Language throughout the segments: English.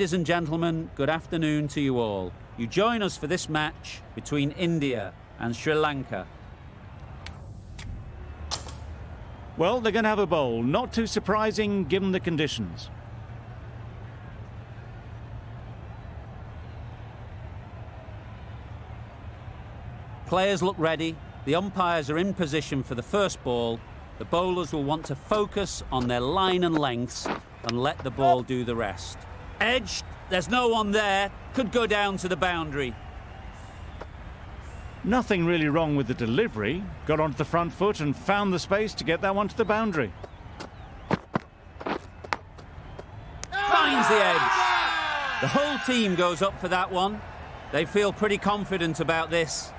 Ladies and gentlemen, good afternoon to you all. You join us for this match between India and Sri Lanka. Well, they're going to have a bowl. Not too surprising given the conditions. Players look ready. The umpires are in position for the first ball. The bowlers will want to focus on their line and lengths and let the ball do the rest. Edge, there's no one there. Could go down to the boundary. Nothing really wrong with the delivery. Got onto the front foot and found the space to get that one to the boundary. Finds the edge. The whole team goes up for that one. They feel pretty confident about this.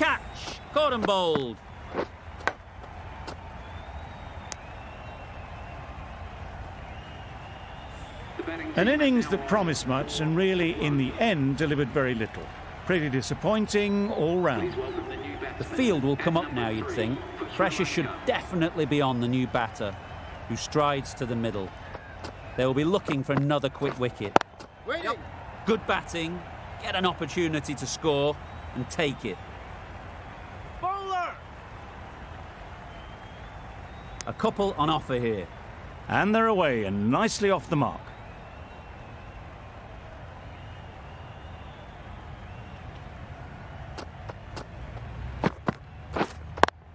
Catch! Caught and bowled. An innings that promised much and really, in the end, delivered very little. Pretty disappointing all round. The field will come up now, you'd think. Pressure should definitely be on the new batter, who strides to the middle. They will be looking for another quick wicket. Good batting, get an opportunity to score, and take it. Bowler. A couple on offer here. And they're away and nicely off the mark.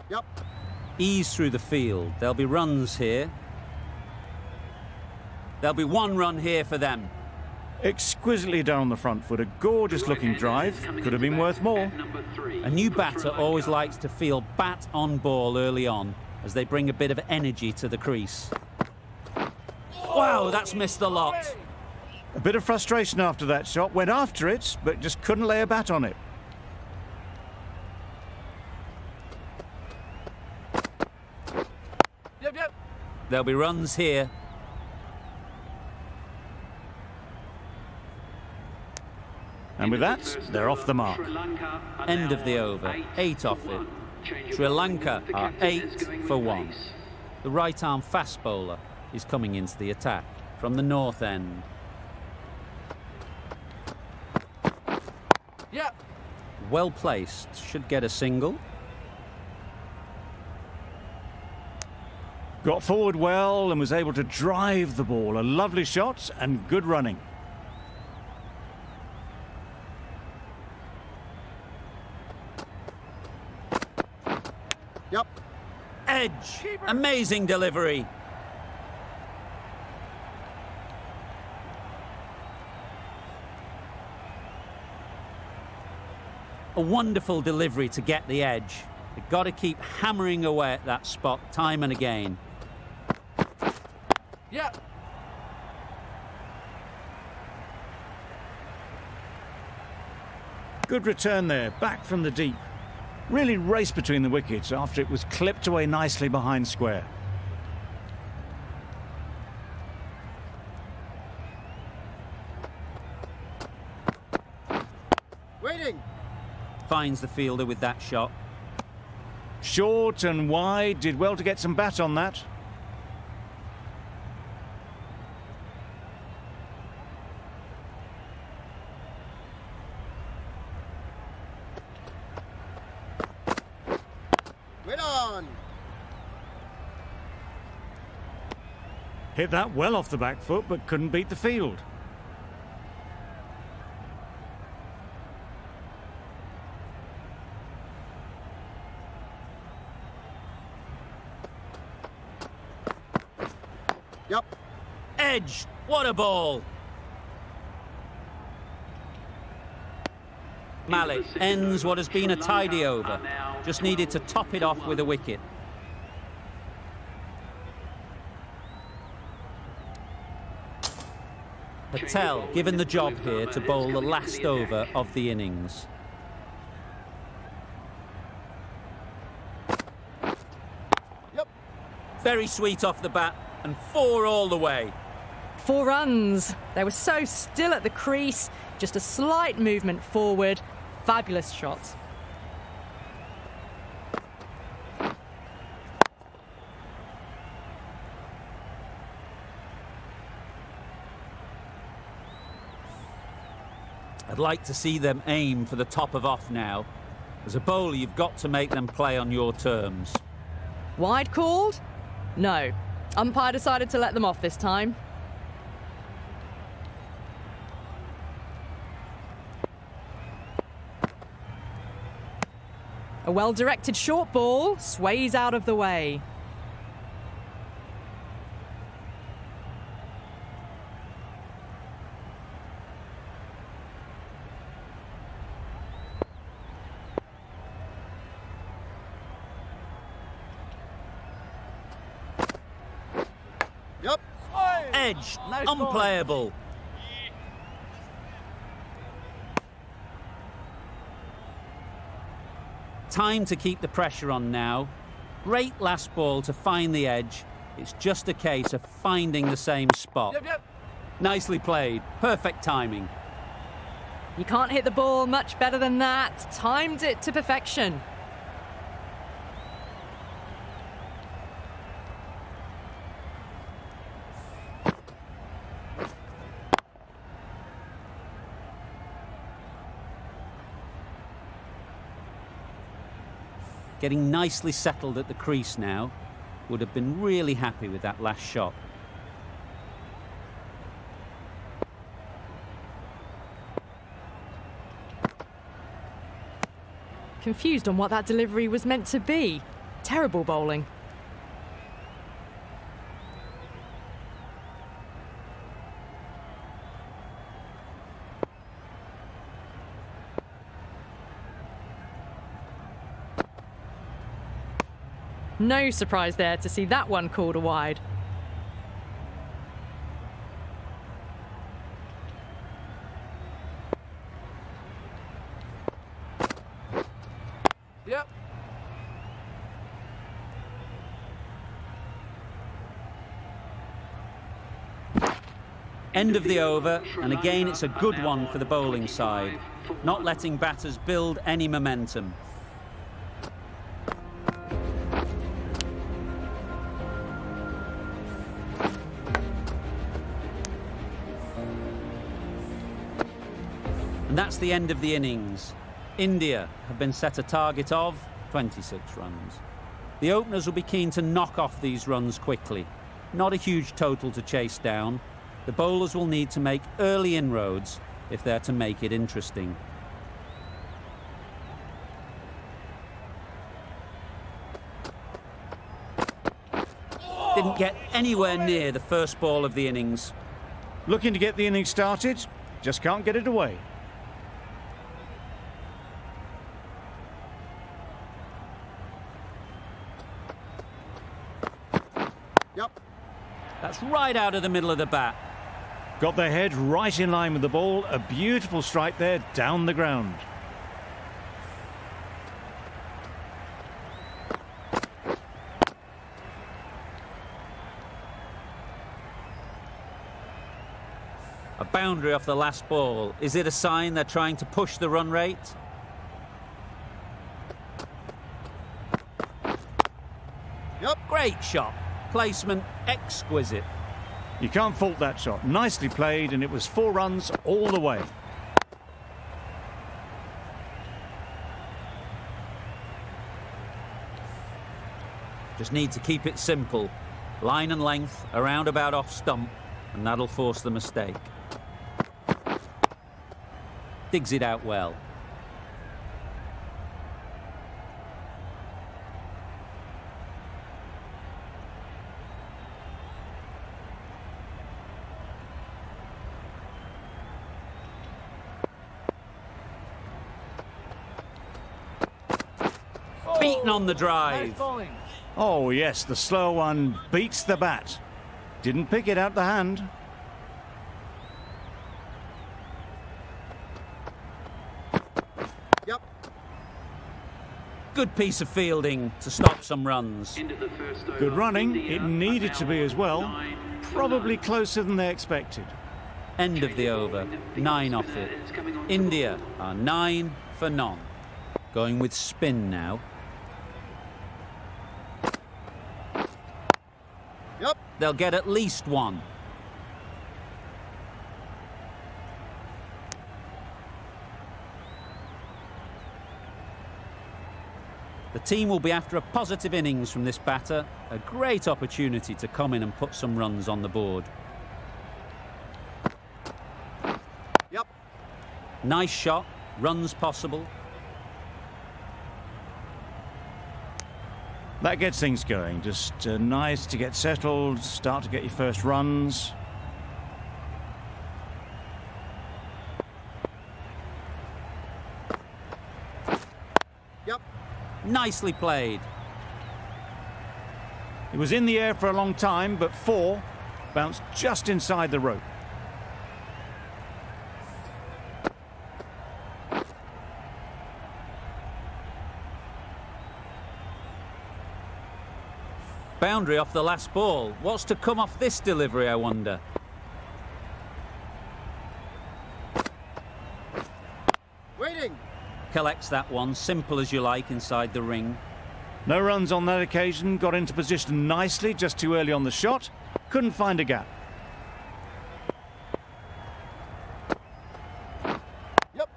Yep. Ease through the field. There'll be runs here. There'll be one run here for them. Exquisitely done on the front foot. A gorgeous looking drive. Could have been worth more. A new batter always likes to feel bat on ball early on as they bring a bit of energy to the crease. Wow, that's missed the lot. A bit of frustration after that shot. Went after it, but just couldn't lay a bat on it. Yep, yep. There'll be runs here. And with that, they're off the mark. End of the over. Eight off it. Sri Lanka are eight for one. The right arm fast bowler is coming into the attack from the north end. Yep. Well placed, should get a single. Got forward well and was able to drive the ball. A lovely shot and good running. Yep. Edge, amazing delivery. A wonderful delivery to get the edge. They've got to keep hammering away at that spot time and again. Yep. Good return there, back from the deep. Really raced between the wickets after it was clipped away nicely behind square. Waiting. Finds the fielder with that shot. Short and wide, did well to get some bat on that. Wait. Hit that well off the back foot, but couldn't beat the field. Yep. Edge, what a ball! Malik ends what has been a tidy over. Just needed to top it off with a wicket. Patel given the job here to bowl the last over of the innings. Yep. Very sweet off the bat and four all the way. Four runs. They were so still at the crease, just a slight movement forward. Fabulous shot. I'd like to see them aim for the top of off now. As a bowler, you've got to make them play on your terms. Wide called? No. Umpire decided to let them off this time. A well directed short ball sways out of the way. Yep. Edge, Nice ball. Time to keep the pressure on now. Great last ball to find the edge. It's just a case of finding the same spot. Yep, yep. Nicely played. Perfect timing. You can't hit the ball much better than that. Timed it to perfection. Getting nicely settled at the crease now. Would have been really happy with that last shot. Confused on what that delivery was meant to be. Terrible bowling. No surprise there to see that one called a wide. Yep. End of the over, and again it's a good one for the bowling side. Not letting batters build any momentum. That's the end of the innings. India have been set a target of 26 runs. The openers will be keen to knock off these runs quickly. Not a huge total to chase down. The bowlers will need to make early inroads if they're to make it interesting. Didn't get anywhere near the first ball of the innings. Looking to get the innings started, just can't get it away. That's right out of the middle of the bat. Got their head right in line with the ball. A beautiful strike there down the ground. A boundary off the last ball. Is it a sign they're trying to push the run rate? Yep. Great shot. Placement exquisite. You can't fault that shot. Nicely played, and it was four runs all the way. Just need to keep it simple. Line and length, around about off stump, and that'll force the mistake. Digs it out well. Beaten on the drive. Oh, yes, the slow one beats the bat. Didn't pick it out the hand. Yep. Good piece of fielding to stop some runs. Good running. It needed to be as well. Probably closer than they expected. End of the over. Nine off it. India are nine for none. Going with spin now. They'll get at least one. The team will be after a positive innings from this batter, a great opportunity to come in and put some runs on the board. Yep. Nice shot, runs possible, That gets things going. Just uh, nice to get settled, start to get your first runs. Yep. Nicely played. It was in the air for a long time, but four bounced just inside the rope. Boundary off the last ball. What's to come off this delivery, I wonder? Waiting. Collects that one, simple as you like, inside the ring. No runs on that occasion, got into position nicely, just too early on the shot. Couldn't find a gap. Yep.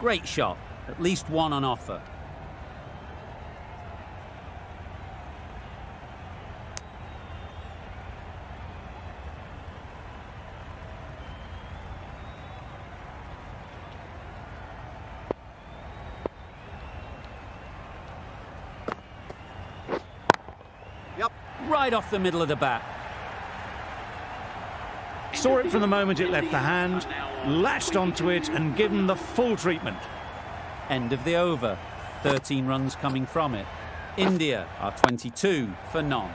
Great shot, at least one on offer. Yep. Right off the middle of the bat. Saw it from the moment it left the hand, latched onto it and given the full treatment. End of the over. 13 runs coming from it. India are 22 for none.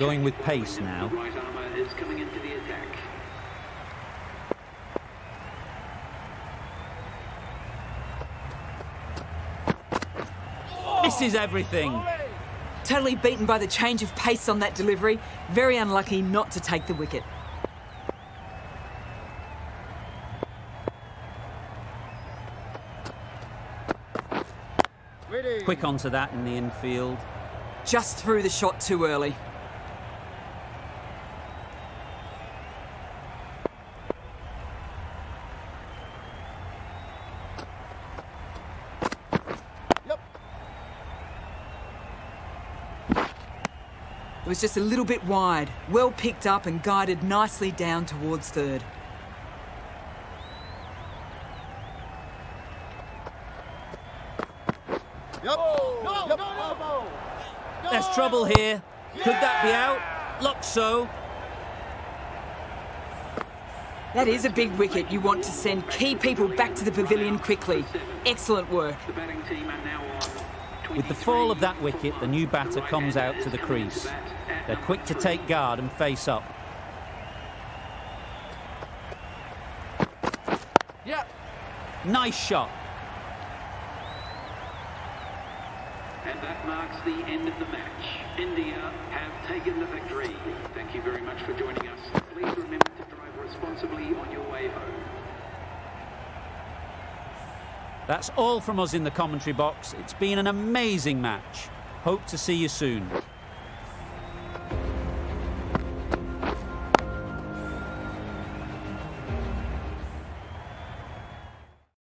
Going with pace now. Armour is coming into the attack. Misses everything. Totally beaten by the change of pace on that delivery. Very unlucky not to take the wicket. Quick onto that in the infield. Just threw the shot too early. Was just a little bit wide. Well picked up and guided nicely down towards third. Yep. No, yep. no, no, There's trouble here. Could that be out? Looks so. That is a big wicket. You want to send key people back to the pavilion quickly. Excellent work. The batting team are now on. With the fall of that wicket, the new batter comes out to the crease. They're quick to take guard and face up. Yep. Nice shot. And that marks the end of the match. India have taken the victory. Thank you very much for joining us. Please remember to drive responsibly on your way home. That's all from us in the commentary box. It's been an amazing match. Hope to see you soon.